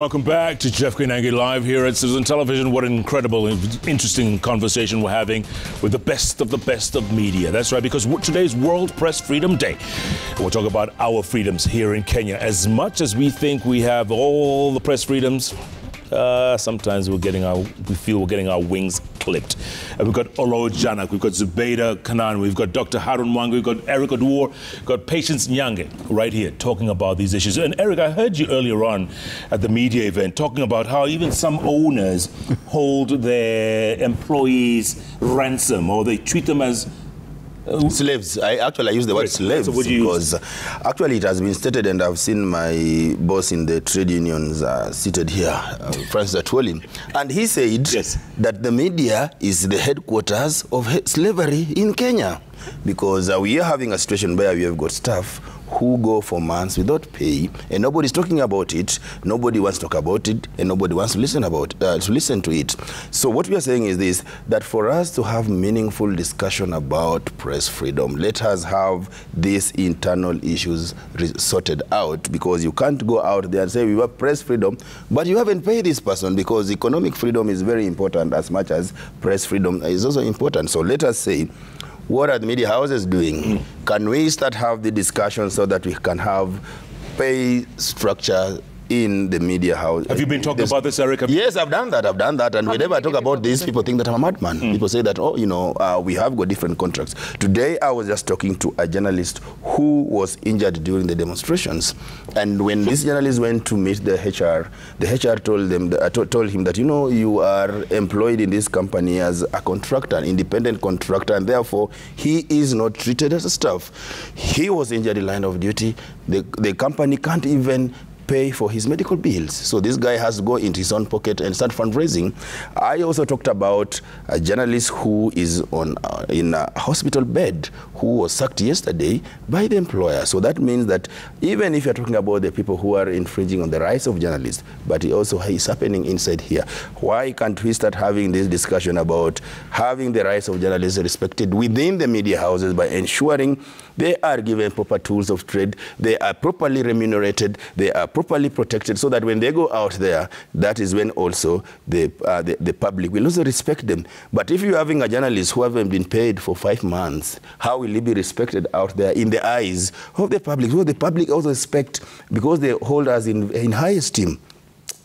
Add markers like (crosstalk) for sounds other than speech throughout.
Welcome back to Jeff Koinange live here at Citizen Television. What an incredible, interesting conversation we're having with the best of the best of media. That's right, because today's World Press Freedom Day. We'll talk about our freedoms here in Kenya. As much as we think we have all the press freedoms, uh, sometimes we're getting our, we feel we're getting our wings clipped. And we've got Oloo Janak, we've got Zubeida Kananu, we've got Dr. Harun Mwangi, we've got Eric Oduor, we've got Patience Nyange right here talking about these issues. And Eric, I heard you earlier on at the media event talking about how even some owners hold their employees ransom or they treat them as slaves. I actually I use the word Right. slaves So what do you because actually it has been stated, and I've seen my boss in the trade unions uh, seated here, uh, Francis Atwoli, and he said Yes. that the media is the headquarters of he- slavery in Kenya because uh, we are having a situation where we have got staff who go for months without pay, and nobody's talking about it. Nobody wants to talk about it, and nobody wants to listen about uh, to listen to it. So what we are saying is this: that for us to have meaningful discussion about press freedom, let us have these internal issues sorted out. Because you can't go out there and say we have press freedom, but you haven't paid this person because economic freedom is very important as much as press freedom is also important. So let us say. What are the media houses doing? Hmm. Can we start have the discussion so that we can have pay structure in the media house? Have you been talking There's- about this, Eric? Have- Yes, I've done that. I've done that. And whenever I talk about this, people think that I'm a madman. People say that, oh, you know, uh, we have got different contracts. Today, I was just talking to a journalist who was injured during the demonstrations. And when this journalist went to meet the HR, the HR told them, uh, to- told him that, you know, you are employed in this company as a contractor, an independent contractor, and therefore he is not treated as a staff. He was injured in line of duty. The, the company can't even pay for his medical bills. So this guy has to go into his own pocket and start fundraising. I also talked about a journalist who is on uh, in a hospital bed who was sacked yesterday by the employer. So that means that even if you're talking about the people who are infringing on the rights of journalists, but it also is happening inside here. Why can't we start having this discussion about having the rights of journalists respected within the media houses by ensuring they are given proper tools of trade, they are properly remunerated, they are properly protected, so that when they go out there, that is when also the, uh, the, the public will also respect them. But if you're having a journalist who haven't been paid for five months, how will he be respected out there in the eyes of the public? So the public also respect because they hold us in, in high esteem.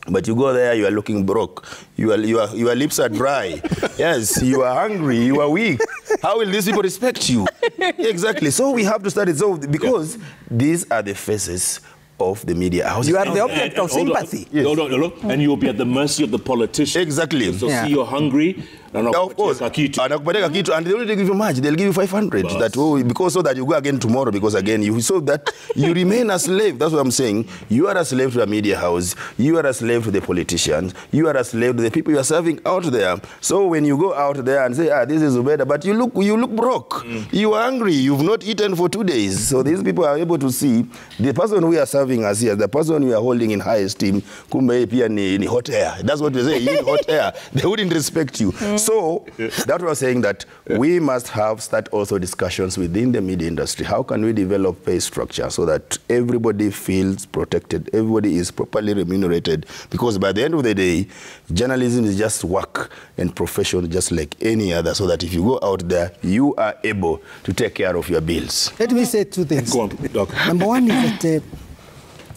But you go there, you are looking broke. Your, your, your lips are dry. (laughs) yes, you are hungry. You are weak. How will these people respect you? (laughs) exactly. So we have to start it. So because these are the faces of the media house. You are the And- object of hold on. sympathy. Hold on, hold on. And you'll be at the mercy of the politician. Exactly. So Yeah. see you're hungry, and Yeah, of course. kitu. Anakupatia kitu and they don't give you much. They'll give you 500. Bas. That oh, because so that you go again tomorrow because again you so that you remain a slave. That's what I'm saying. You are a slave to a media house. You are a slave to the politicians. You are a slave to the people you are serving out there. So when you go out there and say ah this is better, but you look you look broke. You are hungry. You've not eaten for two days. So these people are able to see the person we are serving us here, the person we are holding in high esteem. Kumbe yeye pia ni, ni hot air. That's what we say. You need hot air. (laughs) They wouldn't respect you. So that was saying that we must have start also discussions within the media industry. How can we develop pay structure so that everybody feels protected, everybody is properly remunerated? Because by the end of the day, journalism is just work and profession just like any other. So that if you go out there, you are able to take care of your bills. Let me say two things. Go on, Doc. Number one is that uh,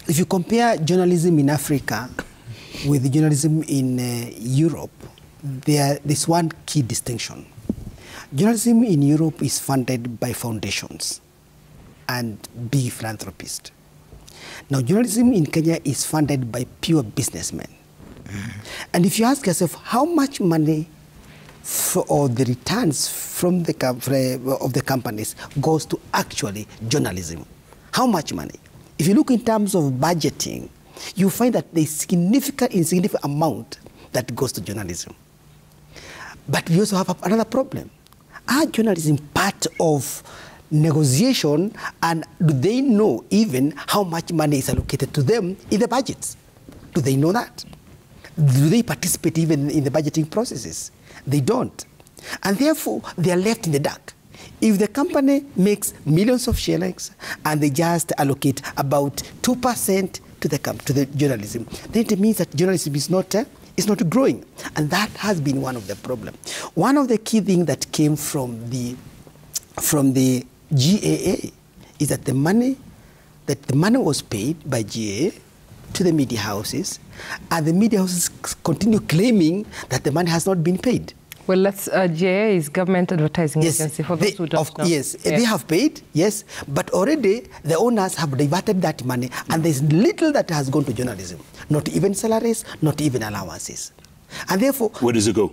if you compare journalism in Africa with journalism in uh, Europe, there there's one key distinction. Journalism in Europe is funded by foundations and big philanthropists. Now, journalism in Kenya is funded by pure businessmen. And if you ask yourself how much money for, or the returns from the com- of the companies goes to actually journalism, how much money? If you look in terms of budgeting, you find that there's a significant insignificant amount that goes to journalism. But we also have another problem. Are journalism part of negotiation and do they know even how much money is allocated to them in the budgets? Do they know that? Do they participate even in the budgeting processes? They don't. And therefore, they are left in the dark. If the company makes millions of shillings and they just allocate about 2% to the to the journalism, then it means that journalism is not uh, is not growing, and that has been one of the problems. One of the key things that came from the from the GAA is that the money that the money was paid by GAA to the media houses, and the media houses continue claiming that the money has not been paid. Well, let's, uh, GAA is Government Advertising Yes, Agency, for they, those who don't of- know. yes, Yeah. they have paid, yes, but already the owners have diverted that money, and there's little that has gone to journalism, not even salaries, not even allowances. And therefore, Where does it go?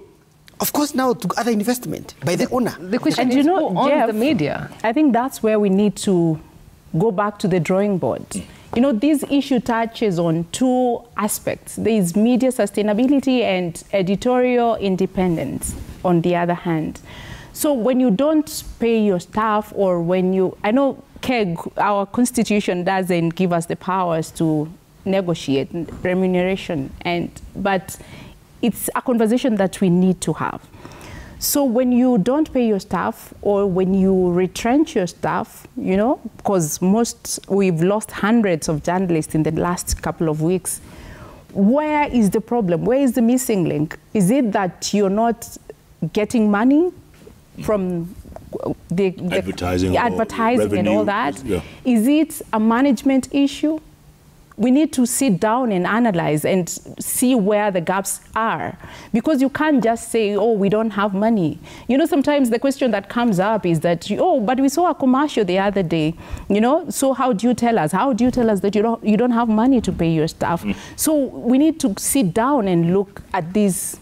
of course, now to other investment by the owner. The question And is you know, who owns Jeff, the media? I think that's where we need to go back to the drawing board. You know, this issue touches on two aspects. There is media sustainability and editorial independence on the other hand. So when you don't pay your staff or when you, I know KEG, our constitution doesn't give us the powers to negotiate remuneration and, but it's a conversation that we need to have. So when you don't pay your staff or when you retrench your staff, you know, because most we've lost hundreds of journalists in the last couple of weeks. Where is the problem? Where is the missing link? Is it that you're not getting money from the, the Advertising advertising and all that? Yeah. Is it a management issue? We need to sit down and analyze and see where the gaps are. Because you can't just say, oh, we don't have money. You know, sometimes the question that comes up is that, oh, but we saw a commercial the other day, you know, so how do you tell us? How do you tell us that you don't, you don't have money to pay your staff? Mm. So we need to sit down and look at these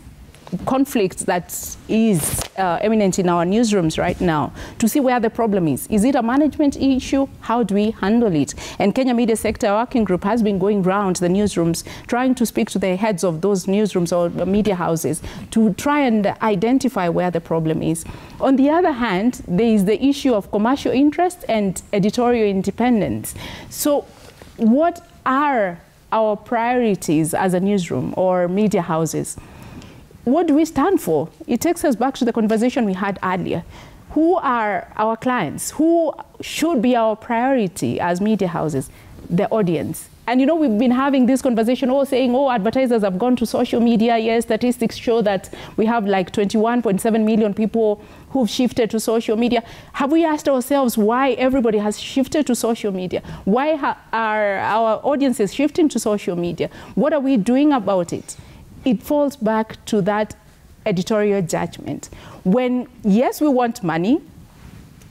conflict that is uh, eminent in our newsrooms right now to see where the problem is. Is it a management issue? How do we handle it? And Kenya Media Sector Working Group has been going round the newsrooms trying to speak to the heads of those newsrooms or media houses to try and identify where the problem is. On the other hand, there is the issue of commercial interest and editorial independence. So what are our priorities as a newsroom or media houses? What do we stand for? It takes us back to the conversation we had earlier. Who are our clients? Who should be our priority as media houses? The audience. And you know, we've been having this conversation, all saying, oh, advertisers have gone to social media. Yes, statistics show that we have like 21.7 million people who've shifted to social media. Have we asked ourselves why everybody has shifted to social media? Why are our audiences shifting to social media? What are we doing about it? It falls back to that editorial judgment. When, yes, we want money,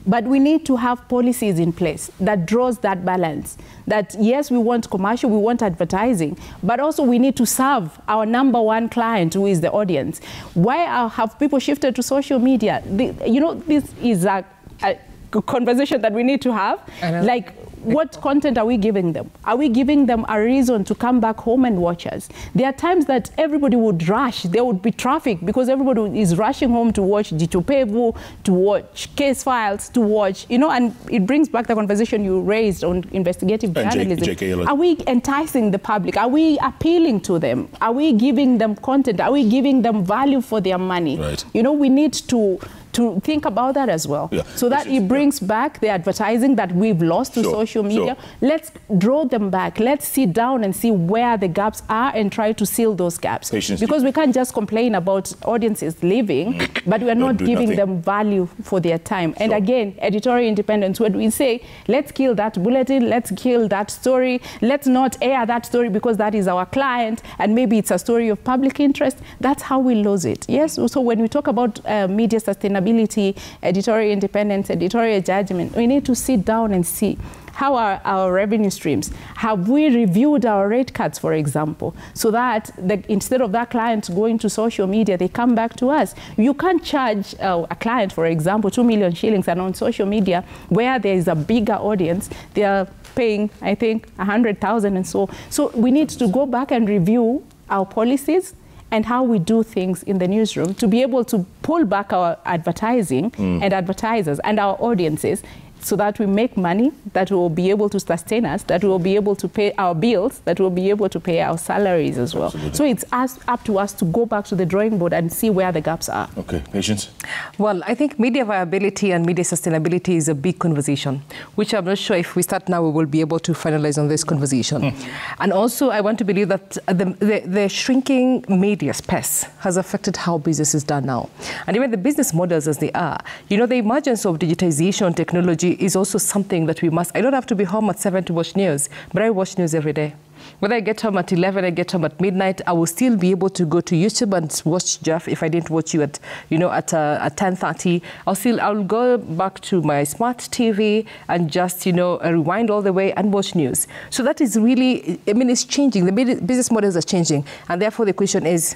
but we need to have policies in place that draws that balance. That yes, we want commercial, we want advertising, but also we need to serve our number one client, who is the audience. Why are, have people shifted to social media? The, you know, this is a, a conversation that we need to have. Like, what content are we giving them? Are we giving them a reason to come back home and watch us? There are times that everybody would rush. There would be traffic because everybody is rushing home to watch Jicho Pevu, to watch case files, to watch, you know, and it brings back the conversation you raised on investigative And journalism. Elliott. Are we enticing the public? Are we appealing to them? Are we giving them content? Are we giving them value for their money? Right. You know, we need to to think about that as well. Yeah. So that it brings back the advertising that we've lost to Sure, social media. sure. Let's draw them back. Let's sit down and see where the gaps are and try to seal those gaps. Patience. Because we can't just complain about audiences leaving, but we are Don't not giving nothing. them value for their time. And Sure. again, editorial independence, when we say, let's kill that bulletin, let's kill that story, let's not air that story because that is our client, and maybe it's a story of public interest, that's how we lose it. Yes, so when we talk about uh, media sustainability, editorial independence, editorial judgment, we need to sit down and see how are our revenue streams? Have we reviewed our rate cards, for example, so that the, instead of that client going to social media, they come back to us? You can't charge uh, a client, for example, two million shillings, and on social media, where there is a bigger audience, they are paying, I think, a hundred thousand and so. So we need to go back and review our policies and how we do things in the newsroom to be able to pull back our advertising mm. and advertisers and our audiences so that we make money that will be able to sustain us, that we will be able to pay our bills, that we will be able to pay our salaries as well. Absolutely. So it's us, up to us to go back to the drawing board and see where the gaps are. Okay, patience. Well, I think media viability and media sustainability is a big conversation, which I'm not sure if we start now, we will be able to finalize on this conversation. Hmm. and also, I want to believe that the, the, the shrinking media space has affected how business is done now. And even the business models as they are, you know, the emergence of digitization technology is also something that we must. I don't have to be home at 7 to watch news, but I watch news every day. Whether I get home at 11, I get home at midnight, I will still be able to go to YouTube and watch Jeff if I didn't watch you at, you know, at, uh, at 10.30. I'll still, I'll go back to my smart TV and just, you know, rewind all the way and watch news. So that is really, I mean, it's changing. The business models are changing. And therefore the question is,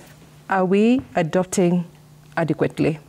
are we adopting adequately?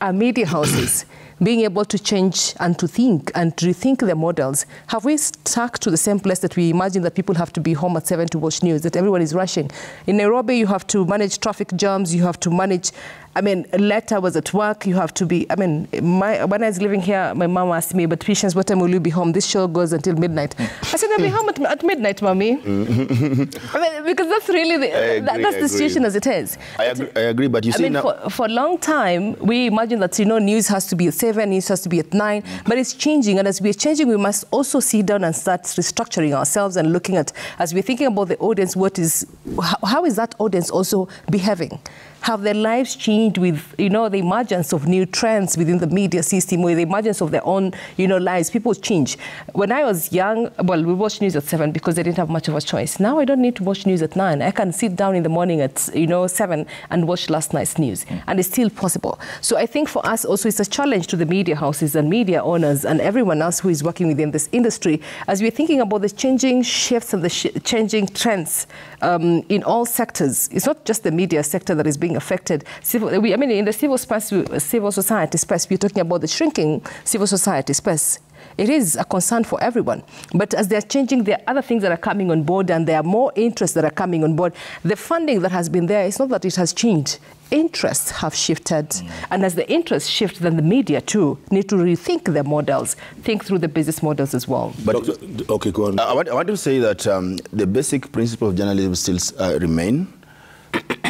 Our media houses being able to change and to think and rethink the models? Have we stuck to the same place that we imagine that people have to be home at seven to watch news, that everyone is rushing? In Nairobi, you have to manage traffic jams, you have to manage, I mean, late was at work, you have to be, I mean, my, when I was living here, my mom asked me, but Patience, what time will you be home? This show goes until midnight. I said, I'll be home at, at midnight, mommy. (laughs) I mean, because that's really, the, I that, that's the situation as it is. I agree, I agree, but you I see mean, now, for, for a long time, we imagine that, you know, news has to be at 7, news has to be at 9, but it's changing. And as we're changing, we must also sit down and start restructuring ourselves and looking at, as we're thinking about the audience, what is, how, how is that audience also behaving? Have their lives changed with, you know, the emergence of new trends within the media system, with the emergence of their own, you know, lives? People change. When I was young, well, we watched news at 7 because I didn't have much of a choice. Now I don't need to watch news at 9. I can sit down in the morning at, you know, 7 and watch last night's news. And it's still possible. So I think for us also it's a challenge to the media houses and media owners and everyone else who is working within this industry as we're thinking about the changing shifts and the sh- changing trends um, in all sectors. It's not just the media sector that is being affected. Civil, we, I mean, in the civil space, civil society space, we're talking about the shrinking civil society space. It is a concern for everyone. But as they're changing, there are other things that are coming on board, and there are more interests that are coming on board. The funding that has been there, it's not that it has changed. Interests have shifted. And as the interests shift, then the media too need to rethink their models, think through the business models as well. but Doctor- okay, go on. I want, I want to say that um, the basic principle of journalism still uh, remain.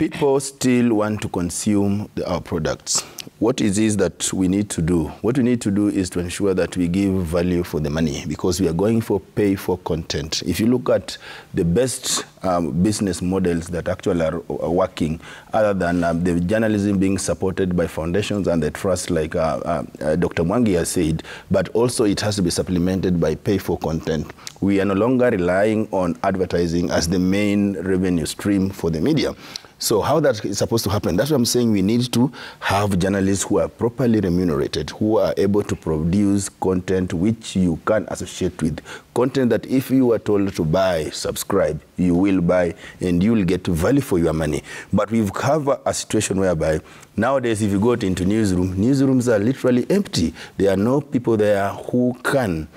People still want to consume the, our products. What it is that we need to do? What we need to do is to ensure that we give value for the money because we are going for pay for content. If you look at the best um, business models that actually are, are working, other than um, the journalism being supported by foundations and the trust, like uh, uh, uh, Dr. Mwangi has said, but also it has to be supplemented by pay for content. We are no longer relying on advertising as the main revenue stream for the media. So how that is supposed to happen? That's what I'm saying. We need to have journalists who are properly remunerated, who are able to produce content which you can associate with. Content that if you are told to buy, subscribe, you will buy and you will get value for your money. But we've covered a, situation whereby nowadays if you go into newsroom, newsrooms are literally empty. There are no people there who can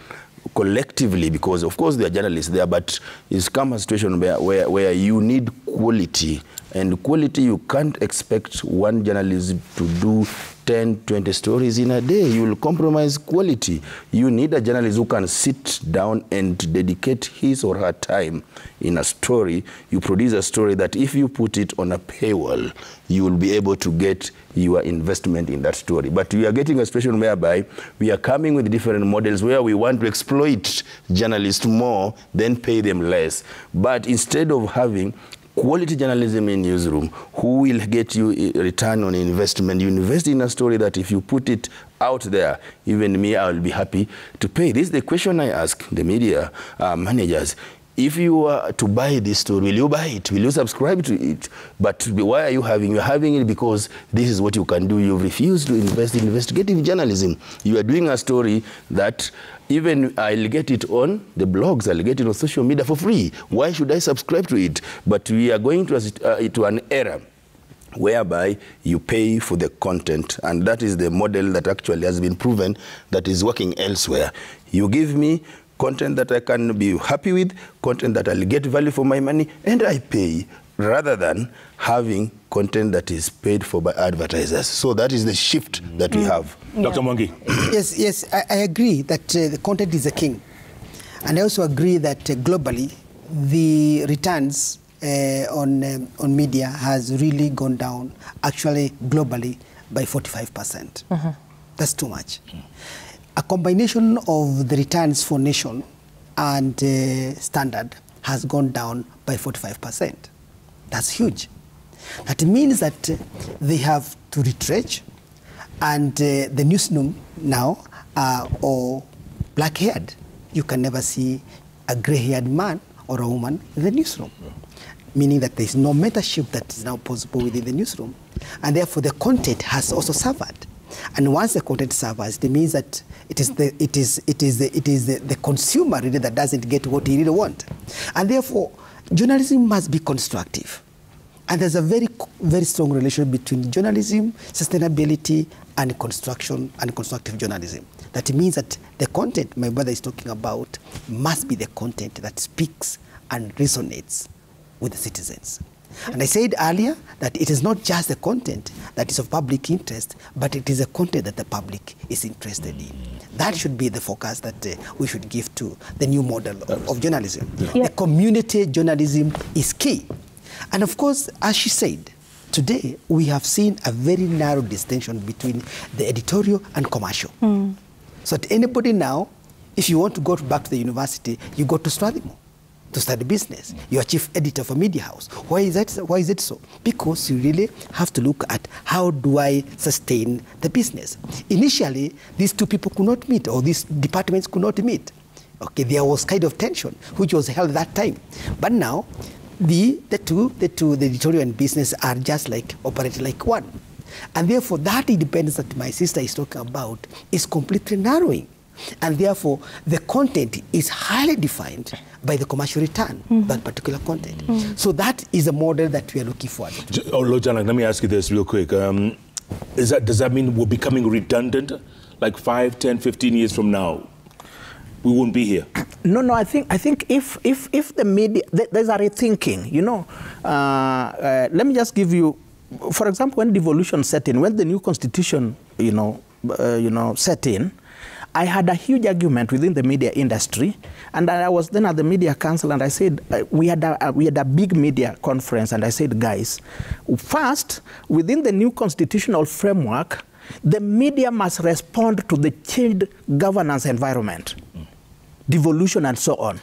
collectively because of course there are journalists there but it's come a situation where, where, where you need quality. And quality you can't expect one journalist to do 10 20 stories in a day. You will compromise quality. You need a journalist who can sit down and dedicate his or her time in a story. You produce a story that if you put it on a paywall you will be able to get your investment in that story. But we are getting a situation whereby we are coming with different models where we want to exploit journalists more then pay them less. But instead of having quality journalism in newsroom who will get you a return on investment you invest in a story that if you put it out there even me i will be happy to pay this is the question i ask the media uh, managers if you were to buy this story, will you buy it? Will you subscribe to it? But why are you having? You're having it because this is what you can do. You've refused to invest in investigative journalism. You are doing a story that even I'll get it on the blogs, I'll get it on social media for free. Why should I subscribe to it? But we are going to, uh, to an era whereby you pay for the content and that is the model that actually has been proven that is working elsewhere you give me content that i can be happy with content that i'll get value for my money and i pay rather than having content that is paid for by advertisers. So that is the shift that we have. Dr. Mwangi. (coughs) yes, yes, I, I agree that uh, the content is the king. And I also agree that uh, globally, the returns uh, on, um, on media has really gone down, actually globally, by 45%. That's too much. A combination of the returns for nation and uh, standard has gone down by 45%. That's huge. That means that uh, they have to retrench, and uh, the newsroom now are all black haired. You can never see a gray haired man or a woman in the newsroom, meaning that there is no mentorship that is now possible within the newsroom. And therefore, the content has also suffered. And once the content suffers, it means that it is the it is it is the, it is the, the consumer really that doesn't get what he really wants, and therefore journalism must be constructive. And there's a very very strong relationship between journalism, sustainability, and construction and constructive journalism. That means that the content my brother is talking about must be the content that speaks and resonates with the citizens. And I said earlier that it is not just the content that is of public interest, but it is a content that the public is interested in. That should be the focus that uh, we should give to the new model of, of journalism. Yeah. The community journalism is key. And of course, as she said, today we have seen a very narrow distinction between the editorial and commercial. Hmm. So that anybody now, if you want to go back to the university, you go to Strathmore to study business. You are chief editor for Media House. Why is that? Why is it so? Because you really have to look at how do I sustain the business. Initially, these two people could not meet, or these departments could not meet. Okay, there was kind of tension which was held that time, but now the the two the two the editorial and business are just like operating like one, and therefore that independence that my sister is talking about is completely narrowing. And therefore, the content is highly defined by the commercial return, that particular content. So that is a model that we are looking for. Oh, Lord Janak, let me ask you this real quick. Um, is that, does that mean we're becoming redundant? Like 5, 10, 15 years from now, we won't be here? No, no. I think I think if if if the media th- there's a rethinking. You know, uh, uh, let me just give you, for example, when devolution set in, when the new constitution, you know, uh, you know, set in. I had a huge argument within the media industry, and I was then at the media council, and I said uh, we had a, a- we had a big media conference, and I said, guys, first within the new constitutional framework, the media must respond to the changed governance environment devolution and so on.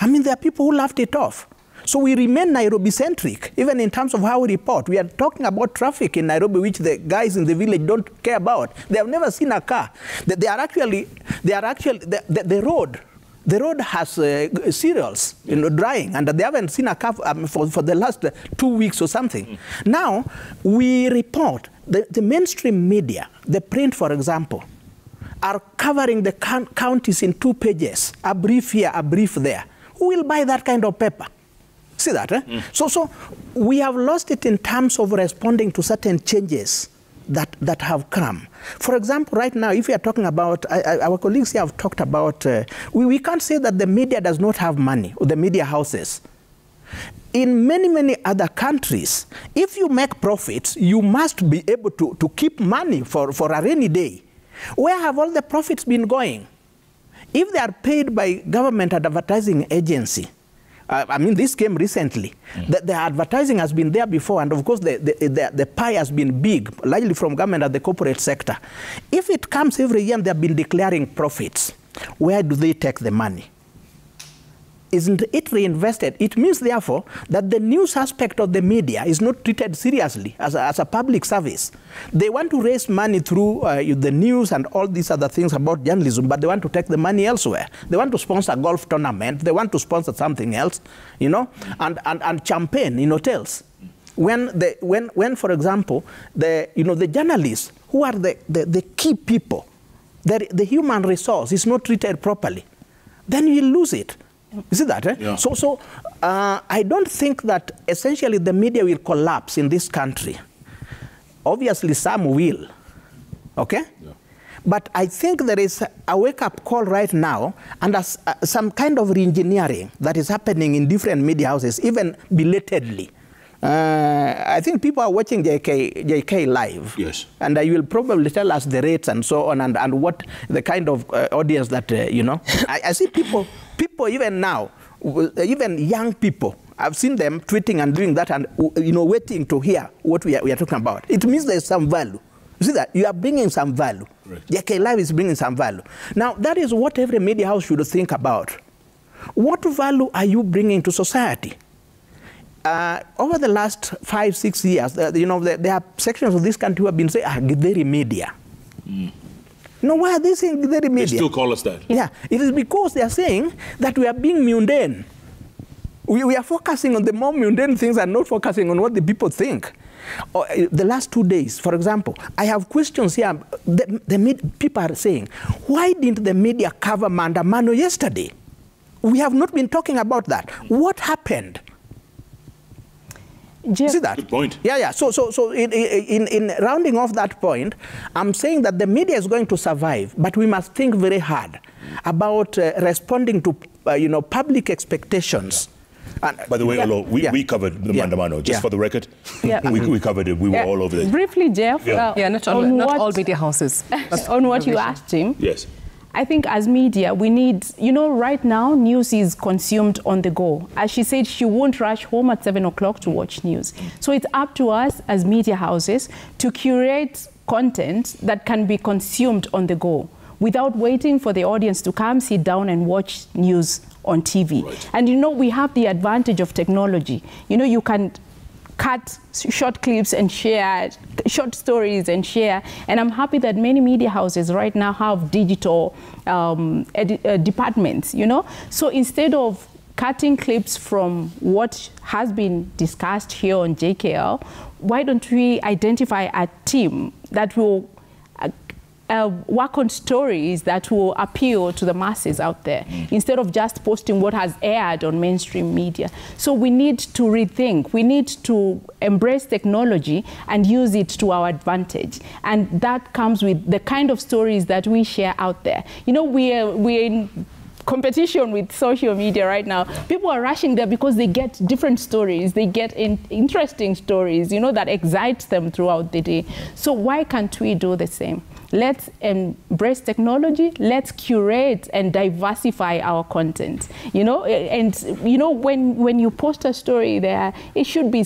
I mean, there are people who laughed it off. So we remain Nairobi centric, even in terms of how we report. We are talking about traffic in Nairobi, which the guys in the village don't care about. They have never seen a car. They, they are actually, they are actually, the, the, the road, the road has uh, cereals, you know, drying, and they haven't seen a car um, for, for the last uh, two weeks or something. Now, we report, the, the mainstream media, the print, for example, are covering the counties in two pages, a brief here, a brief there. Who will buy that kind of paper? See that? Eh? So, so we have lost it in terms of responding to certain changes that, that have come. For example, right now, if we are talking about, I, I, our colleagues here have talked about, uh, we, we can't say that the media does not have money, or the media houses. In many, many other countries, if you make profits, you must be able to, to keep money for, for a rainy day. Where have all the profits been going? If they are paid by government advertising agency, uh, I mean, this came recently. The, the advertising has been there before, and of course, the, the, the, the pie has been big, largely from government and the corporate sector. If it comes every year and they have been declaring profits, where do they take the money? Isn't it reinvested? It means, therefore, that the news aspect of the media is not treated seriously as a, as a public service. They want to raise money through uh, the news and all these other things about journalism, but they want to take the money elsewhere. They want to sponsor a golf tournament, they want to sponsor something else, you know, and, and, and champagne in hotels. When, the, when, when, for example, the, you know, the journalists, who are the, the, the key people, the, the human resource is not treated properly, then you lose it. You see that? Eh? Yeah. So, so uh, I don't think that essentially the media will collapse in this country. Obviously, some will. Okay? But I think there is a wake up call right now and uh, some kind of re engineering that is happening in different media houses, even belatedly. Uh, I think people are watching JK, JK live. Yes. And uh, you will probably tell us the rates and so on and, and what the kind of uh, audience that, uh, you know. (laughs) I, I see people, people even now, even young people, I've seen them tweeting and doing that and, you know, waiting to hear what we are, we are talking about. It means there's some value. You see that? You are bringing some value. Right. JK Live is bringing some value. Now, that is what every media house should think about. What value are you bringing to society? Uh, over the last five, six years, uh, you know, there, there are sections of this country who have been saying, ah, Githeri media. No, why are they saying They media? still call us that. Yeah, it is because they are saying that we are being mundane. We, we are focusing on the more mundane things and not focusing on what the people think. Or, uh, the last two days, for example, I have questions here. The, the people are saying, why didn't the media cover maandamano yesterday? We have not been talking about that. What happened? Jeff, See that? Good point. Yeah, yeah. So, so, so in, in, in rounding off that point, I'm saying that the media is going to survive, but we must think very hard about uh, responding to, uh, you know, public expectations. And, By the way, yeah, Oloo, we, yeah. we covered the Yeah. maandamano, just Yeah. for the record. Yeah. (laughs) We, we covered it. We were all over it. Briefly, Jeff. Yeah. uh, Yeah, not all, on not what- all media houses. (laughs) on what you asked him. Yes. I think as media, we need, you know, right now, news is consumed on the go. As she said, she won't rush home at 7 o'clock to watch news. So it's up to us as media houses to curate content that can be consumed on the go without waiting for the audience to come sit down and watch news on TV. Right. And you know, we have the advantage of technology. You know, you can cut short clips and share short stories and share. And i'm happy that many media houses right now have digital um, uh, departments you know? So instead of cutting clips from what has been discussed here on jkl why don't we identify a team that will uh, work on stories that will appeal to the masses out there instead of just posting what has aired on mainstream media. So we need to rethink, we need to embrace technology and use it to our advantage. And that comes with the kind of stories that we share out there. You know, we're, we're in competition with social media right now. People are rushing there because they get different stories, they get in, interesting stories, you know, that excites them throughout the day. So why can't we do the same? Let's embrace technology. Let's curate and diversify our content. You know, and you know when when you post a story there, it should be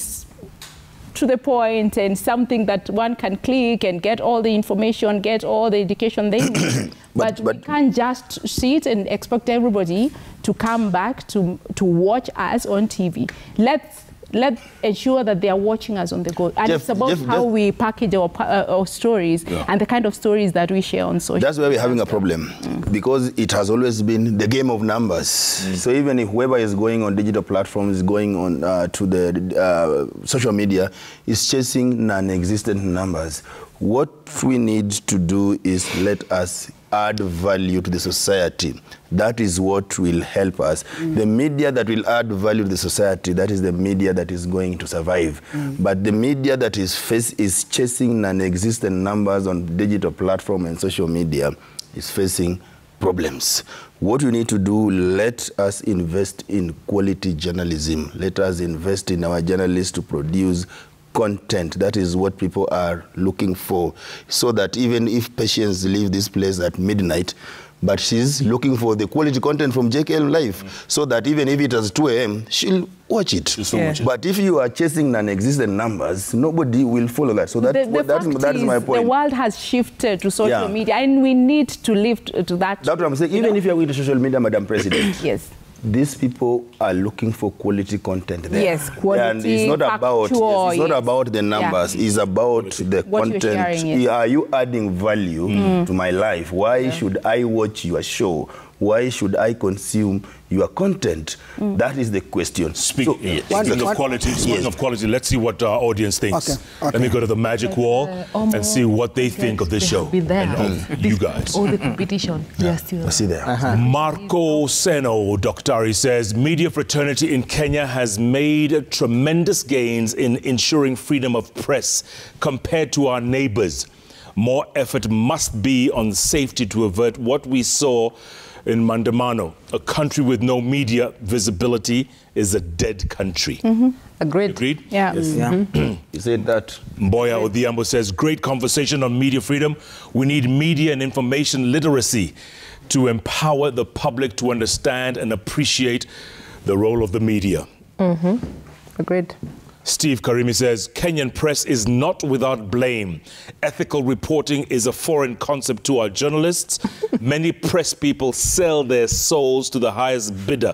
to the point and something that one can click and get all the information, get all the education they need. (coughs) but, But- we but- can't just sit and expect everybody to come back to, to watch us on TV. Let's let's ensure that they are watching us on the go. And Jeff- it's about Jeff- how Jeff- we package our, uh, our stories Yeah. and the kind of stories that we share on social That's where we're having a problem because it has always been the game of numbers. So even if whoever is going on digital platforms, going on uh, to the uh, social media, is chasing non-existent numbers. What we need to do is let us add value to the society. That is what will help us. Mm. The media that will add value to the society, that is the media that is going to survive. Mm. But the media that is face is chasing non-existent numbers on digital platform and social media is facing problems. What we need to do, let us invest in quality journalism. Let us invest in our journalists to produce content. That is what people are looking for. So that even if patients leave this place at midnight, but she's looking for the quality content from JKL Live, so that even if it is 2 a.m., she'll watch it. still watch it. But if you are chasing non-existent numbers, nobody will follow that. So that, the, the that's, fact that is is my point. The world has shifted to social Yeah. media, and we need to live to, to that. That's what I'm saying. you Even know? if you're going to social media, Madam President, yes. These people are looking for quality content there. Yes, and quality, it's not about factual, it's not yes. about the numbers. It's about the What you're content. sharing, yes. Are you adding value mm. to my life? Why should I watch your show? Why should I consume your content? Mm. That is the question. Speak, So- yes. What- Speaking of what- quality, speaking of quality, let's see what our audience thinks. Okay, Let me go to the magic wall uh, and see what they think of this They show have been there. and of mm. you guys. All the competition, they are still. I see there. Uh-huh. Marco Seno, Doctari says media fraternity in Kenya has made tremendous gains in ensuring freedom of press compared to our neighbors. More effort must be on safety to avert what we saw in maandamano. A country with no media visibility is a dead country. Mm-hmm. Agreed. Agreed? Yeah. Mm-hmm. Yeah. (clears throat) He said that Mboya Odhiambo says, great conversation on media freedom. We need media and information literacy to empower the public to understand and appreciate the role of the media. Mm-hmm. Agreed. Steve Karimi says Kenyan press is not without blame. Ethical reporting is a foreign concept to our journalists. (laughs) Many press people sell their souls to the highest bidder,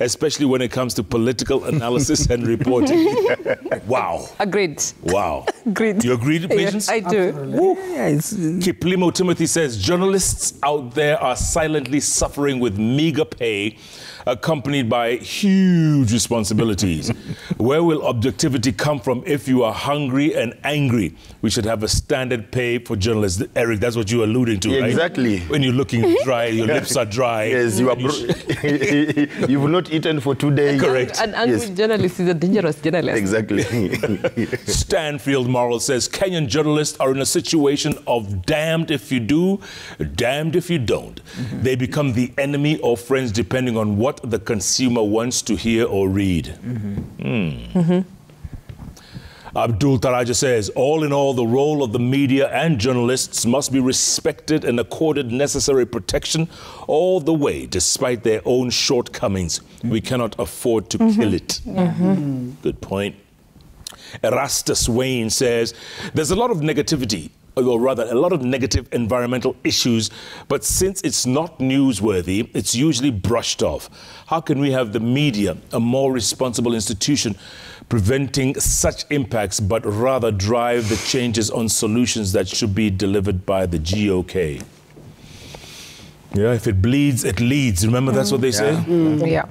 especially when it comes to political analysis and (laughs) reporting. (laughs) wow. Agreed. Wow. Agreed. Do you agree, Patience? Yes, I do. Yeah, it's, uh, Kiplimo Timothy says journalists out there are silently suffering with meager pay, accompanied by huge responsibilities. Where will objectivity come from if you are hungry and angry? We should have a standard pay for journalists. Eric, that's what you're alluding to, right? Exactly. When you're looking (laughs) dry, your lips are dry. yes, you are and you bro- (laughs) you've not eaten for two days. Correct. An angry Yes. journalist is a dangerous journalist. Exactly. (laughs) Stanfield Moral says Kenyan journalists are in a situation of damned if you do, damned if you don't. Mm-hmm. They become the enemy or friends depending on what the consumer wants to hear or read. Mm-hmm. Hmm. Mm-hmm. Abdul Taraja says, all in all, the role of the media and journalists must be respected and accorded necessary protection all the way, despite their own shortcomings. We cannot afford to mm-hmm. kill it. Mm-hmm. Good point. Erastus Wayne says there's a lot of negativity, or rather, a lot of negative environmental issues, but since it's not newsworthy, it's usually brushed off. How can we have the media, a more responsible institution, preventing such impacts, but rather drive the changes on solutions that should be delivered by the GOK? Yeah, if it bleeds, it leads. Remember, that's what they mm. say? Mm. Yeah.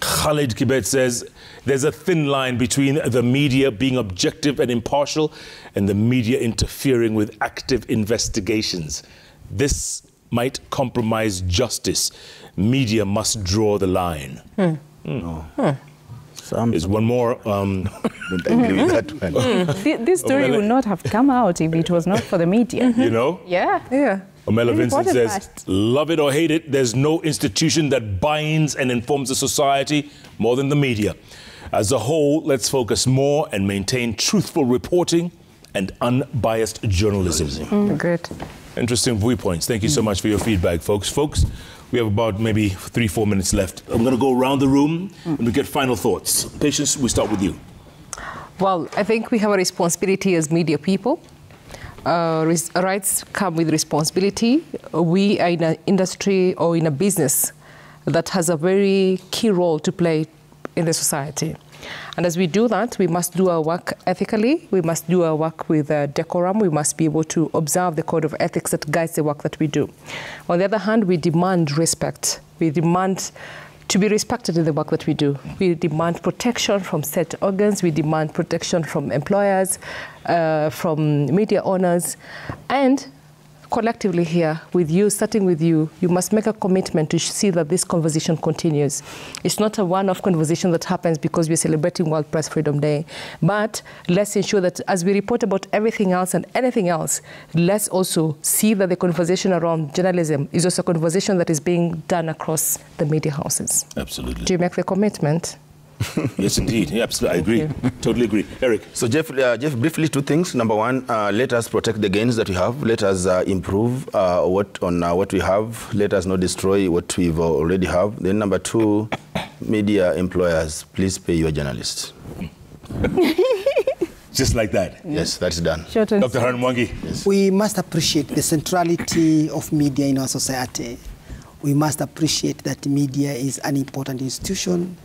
Khalid Kibet says there's a thin line between the media being objective and impartial and the media interfering with active investigations. This might compromise justice. Media must draw the line. Hmm. Hmm. Oh. Hmm. some, There's one more. Um, (laughs) Don't agree with (laughs) that one. Th- This story Omele- would not have come out if it was not for the media. (laughs) you know? Yeah. Yeah. Omela Vincent says, that. love it or hate it, there's no institution that binds and informs the society more than the media. As a whole, let's focus more and maintain truthful reporting and unbiased journalism. Agreed. Interesting viewpoints. Thank you so much for your feedback, folks. Folks, we have about maybe three, four minutes left. I'm going to go around the room and we get final thoughts. Patience, we start with you. Well, I think we have a responsibility as media people. Uh, res- rights come with responsibility. We are in an industry or in a business that has a very key role to play in the society. And as we do that, we must do our work ethically. We must do our work with uh, decorum. We must be able to observe the code of ethics that guides the work that we do. On the other hand, we demand respect. We demand to be respected in the work that we do. We demand protection from state organs, we demand protection from employers, uh, from media owners, and collectively here with you, starting with you, you must make a commitment to see that this conversation continues. It's not a one-off conversation that happens because we're celebrating World Press Freedom Day, but let's ensure that as we report about everything else and anything else, let's also see that the conversation around journalism is also a conversation that is being done across the media houses. Absolutely. Do you make the commitment? (laughs) yes, indeed. Yeah, absolutely. I agree. Totally agree. Eric. So Jeff, uh, Jeff, briefly two things. Number one, uh, let us protect the gains that we have. Let us uh, improve uh, what on uh, what we have. Let us not destroy what we've already have. Then number two, media employers, please pay your journalists. (laughs) Just like that. Yes, that's done. Short and Dr. Haran Mwangi. We must appreciate the centrality of media in our society. We must appreciate that media is an important institution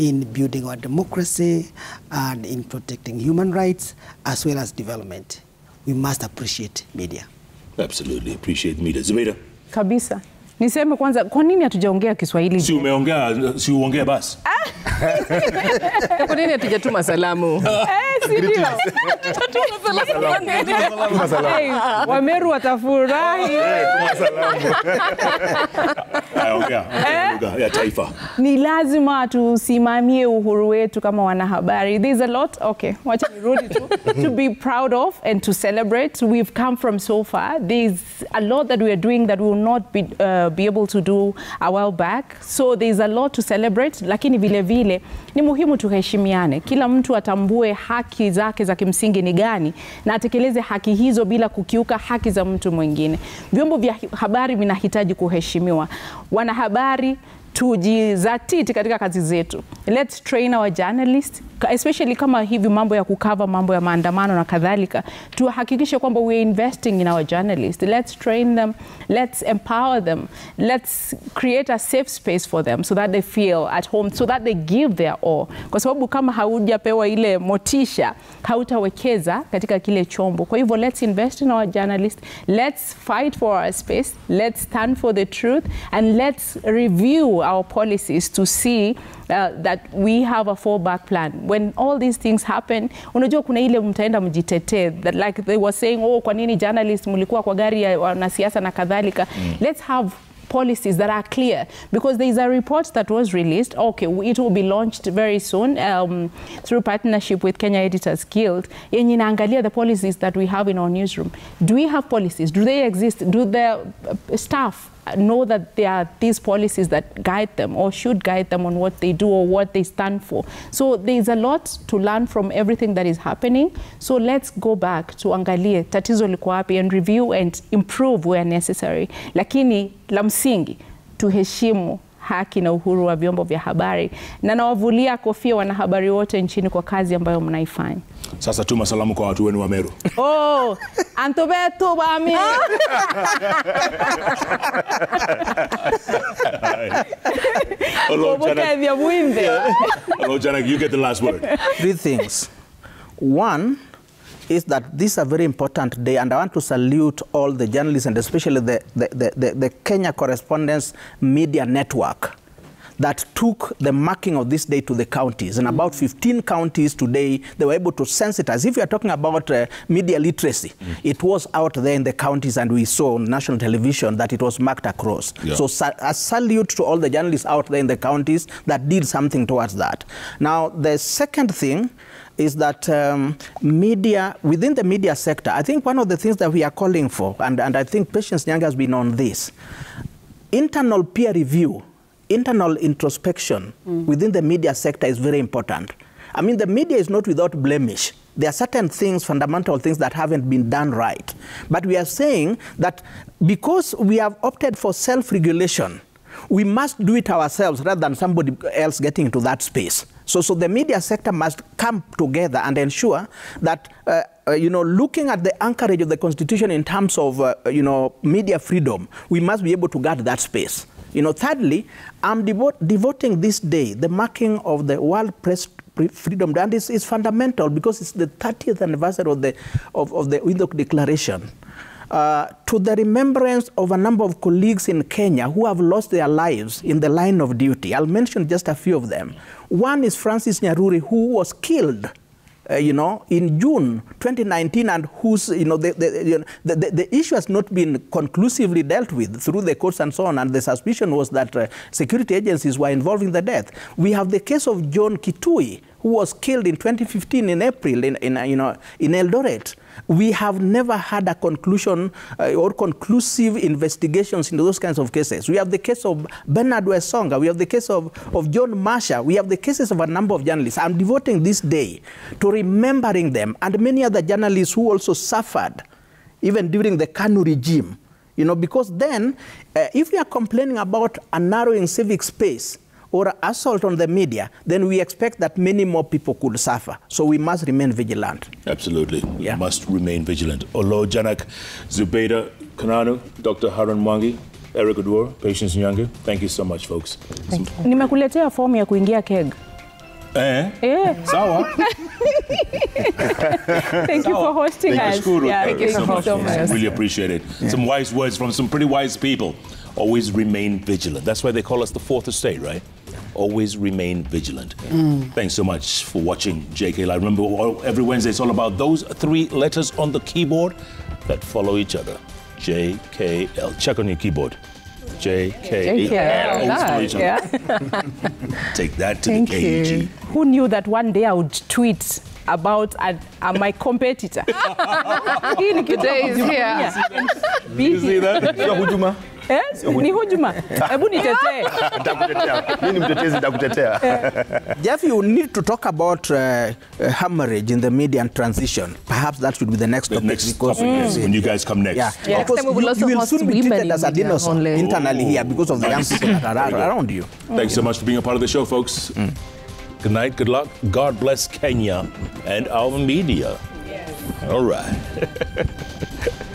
in building our democracy and in protecting human rights as well as development. We must appreciate media. Absolutely. Appreciate media. Zubeda. kabisa. Niseme kwanza, kwa nini hatujaongea Kiswahili? Si umeongea, si uongea basi. (laughs) Kwa nini hatujatuma salamu? Eh, si ndio? Hey, Wameru watafurahi. Eh? Lugha ya taifa. ni lazima tusimamie uhuru wetu kama wanahabari. There's a lot, okay, wacha nirudi tu, to be proud of and to celebrate. We've come from so far. There's a lot that we are doing that will not be, uh, be able to do a while back. So there's a lot to celebrate, lakini vile vile ni muhimu tuheshimiane. Kila mtu atambue haki zake za kimsingi ni gani na atekeleze haki hizo bila kukiuka haki za mtu mwingine. Vyombo vya habari vinahitaji kuheshimiwa. Wanahabari tujizatiti katika kazi zetu. Let's train our journalists especially kama hivi mambo ya kukava mambo ya maandamano na kadhalika, tuhakikishe kwamba we investing in our journalists. Let's train them, let's empower them, let's create a safe space for them so that they feel at home, so that they give their all, kwa sababu kama haujapewa ile motisha hautawekeza katika kile chombo. Kwa hivyo let's invest in our journalists, let's fight for our space, let's stand for the truth and let's review our policies to see uh, that we have a fallback plan. When all these things happen. Unajua kuna ile mtaenda mjitetee that like they were saying oh, kwa nini journalist mlikuwa kwa gari ya wanasiasa na kadhalika. Let's have policies that are clear because there is a report that was released. Okay it will be launched very soon um, through partnership with Kenya Editors Guild yenye inaangalia the policies that we have in our newsroom. Do we have policies? Do they exist? Do the uh, staff know that there are these policies that guide them or should guide them on what they do or what they stand for. So there's a lot to learn from everything that is happening. So let's go back tuangalie tatizo liko wapi and review and improve where necessary. Lakini la msingi tuheshimu haki na uhuru wa vyombo vya habari, na nawavulia kofia wanahabari wote nchini kwa kazi ambayo mnaifanya. Sasa tuma salamu kwa watu wenu wa Meru. (laughs) Oh, antubetu bami. Hello, Janak. Hello, Janak. You get the last word. Three things. One is that this is a very important day, and I want to salute all the journalists and especially the, the, the, the, the Kenya Correspondence Media Network that took the marking of this day to the counties. And about 15 counties today, they were able to sensitize. If you are talking about uh, media literacy, it was out there in the counties, and we saw on national television that it was marked across. Yeah. So a salute to all the journalists out there in the counties that did something towards that. Now, the second thing is that um, media, within the media sector, I think one of the things that we are calling for, and, and I think Patience Nyange has been on this, internal peer review, internal introspection within the media sector is very important. I mean, the media is not without blemish. There are certain things, fundamental things that haven't been done right. But we are saying that because we have opted for self regulation, we must do it ourselves rather than somebody else getting into that space. So, so the media sector must come together and ensure that, uh, uh, you know, looking at the anchorage of the Constitution in terms of, uh, you know, media freedom, we must be able to guard that space. You know, thirdly, I'm devo- devoting this day, the marking of the World Press Freedom Day, and it's, it's fundamental because it's the 30th anniversary of the, of, of the Windhoek Declaration. Uh, to the remembrance of a number of colleagues in Kenya who have lost their lives in the line of duty. I'll mention just a few of them. One is Francis Nyaruri, who was killed uh, you know, in June 2019, and whose, you know, the, the, you know, the, the, the issue has not been conclusively dealt with through the courts and so on, and the suspicion was that uh, security agencies were involved in the death. We have the case of John Kituyi, who was killed in 2015 in April in, in, uh, you know, in Eldoret. We have never had a conclusion uh, or conclusive investigations into those kinds of cases. We have the case of Bernard Wesonga. We have the case of, of John Marsha. We have the cases of a number of journalists. I'm devoting this day to remembering them and many other journalists who also suffered even during the Kanu regime. You know, because then, uh, if we are complaining about a narrowing civic space, or assault on the media, then we expect that many more people could suffer. So we must remain vigilant. Absolutely. Yeah. Must remain vigilant. Olo Janak, Zubeda Kananu, Dr. Haran Mwangi, Eric Odwar, Patience Nyange, Thank you so much, folks. Thank you. Nimekuletea fomu ya kuingia keg. Eh? Eh, Sawa. (laughs) thank you for hosting us. Nashukuru. Yeah, Thank you so much. so folks. much. Really appreciate it. Some wise words from some pretty wise people. Always remain vigilant. That's why they call us the fourth estate, right? always remain vigilant. Thanks so much for watching JK Live. Remember, all- every Wednesday it's all about those three letters on the keyboard that follow each other. JKL. Check on your keyboard. JKL. JKL. Always follow each other. Yeah. (laughs) Take that to Thank the E KEG. you. Who knew that one day I would tweet about uh, uh, my competitor? (laughs) Hii ni kitu ya is kujivunia. You see that? Sio hujuma. Ni hujuma. Hebu nitetee. Nitakutetea. Mimi ni mtetezi nitakutetea. Jeff, you need to talk about uh, uh, hemorrhage in the media and transition. Perhaps that should be the next The topic. next because- topic is when you guys come next. Yeah, Yeah. because Next time we will you, also you will soon be treated as a media dinosaur only. internally here because of the young people that are around you. Thanks so much for being a part of the show, folks. Good night, good luck. God bless Kenya and our media. All right. (laughs)